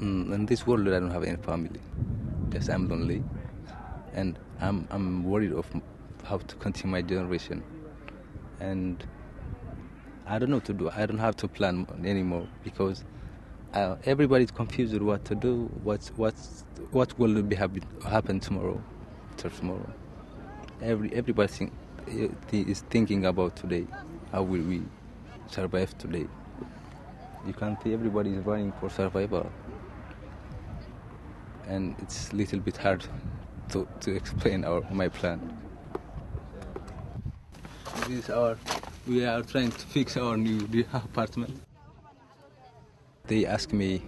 mm, in this world, I don't have any family. Just I'm lonely, and I'm I'm worried of how to continue my generation, and I don't know what to do. I don't have to plan anymore because uh, everybody's confused what to do. What's what's what will be happen, happen tomorrow, after tomorrow. Every everybody think, is thinking about today. How will we survive today? You can't see everybody is running for survival, and it's a little bit hard to, to explain our my plan. This is our we are trying to fix our new, apartment. They ask me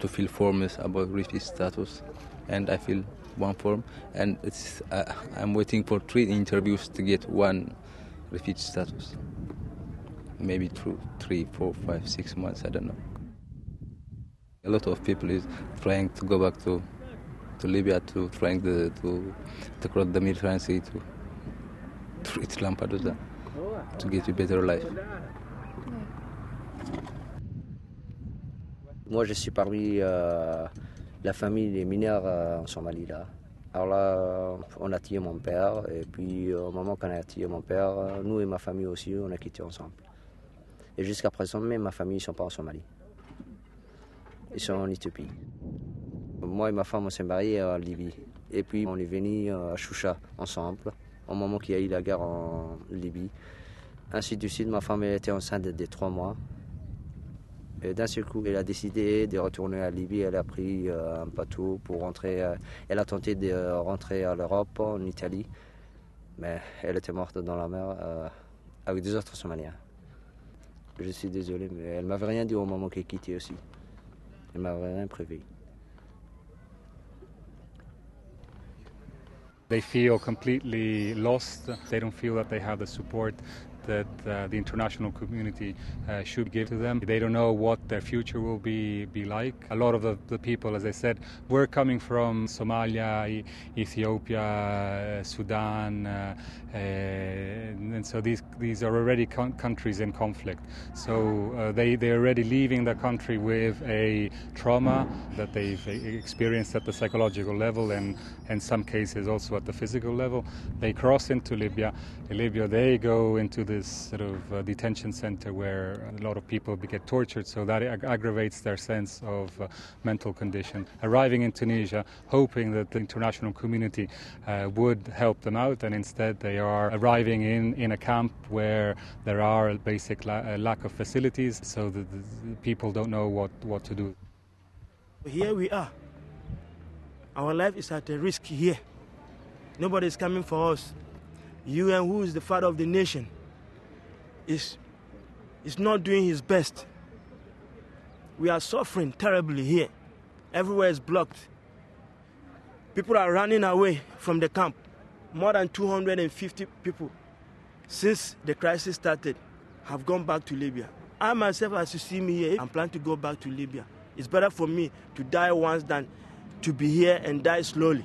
to fill forms about refugee status, and I fill one form, and it's uh, I'm waiting for three interviews to get one refugee status. Maybe through three, four, five, six months. I don't know. A lot of people is trying to go back to to Libya to trying to to, the Mediterranean to to to a better life. Moi, je suis parmi euh, la famille des mineurs euh, en Somalie là. Alors là, on a tué mon père, et puis au moment qu'on a tué mon père, nous et ma famille aussi, on a quitté ensemble. Et jusqu'à présent, même ma famille ne sont pas en Somalie. Ils sont en Éthiopie. Moi et ma femme, on s'est mariés en Libye. Et puis on est venu à Choucha ensemble, au moment qu'il y a eu la guerre en Libye. Ainsi de suite, ma femme était enceinte de trois mois. Et d'un seul coup, elle a décidé de retourner à Libye. Elle a pris euh, un bateau pour rentrer. Euh, elle a tenté de rentrer à l'Europe, en Italie. Mais elle était morte dans la mer euh, avec deux autres Somaliens. Je suis désolé, mais elle m'avait rien dit au moment qu'elle quittait aussi. Elle m'avait rien prévu. They feel completely lost. They don't feel that they have the support that uh, the international community uh, should give to them. They don't know what their future will be, be like. A lot of the, the people, as I said, were coming from Somalia, Ethiopia, uh, Sudan, uh, uh, and so these, these are already countries in conflict. So they, they're already leaving the country with a trauma that they've experienced at the psychological level and in some cases also at the physical level. They cross into Libya. In Libya, they go into this sort of uh, detention center where a lot of people get tortured, so that ag- aggravates their sense of uh, mental condition. Arriving in Tunisia, hoping that the international community uh, would help them out, and instead they are arriving in, in a camp where there are a basic la- lack of facilities, so the, the people don't know what, what to do. Here we are. Our life is at a risk here. Nobody is coming for us. UN, who is the father of the nation, is, is not doing his best. We are suffering terribly here. Everywhere is blocked. People are running away from the camp. More than 250 people since the crisis started have gone back to Libya. I myself, as you see me here, I'm planning to go back to Libya. It's better for me to die once than to be here and die slowly.